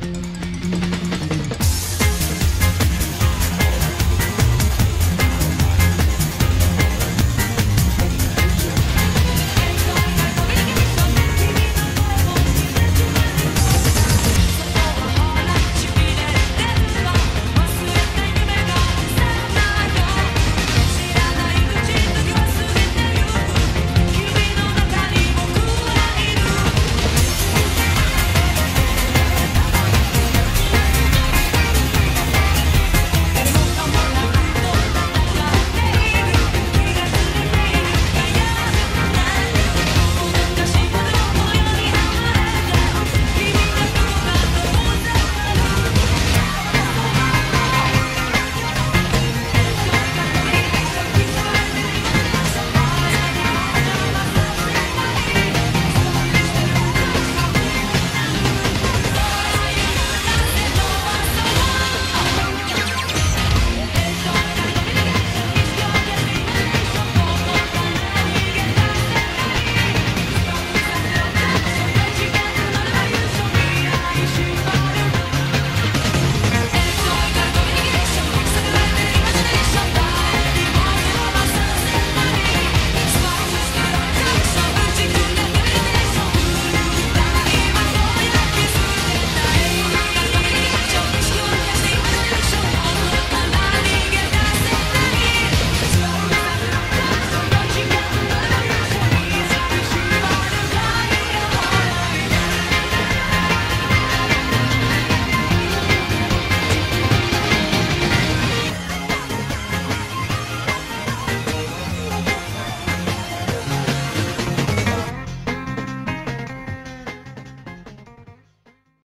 Bye.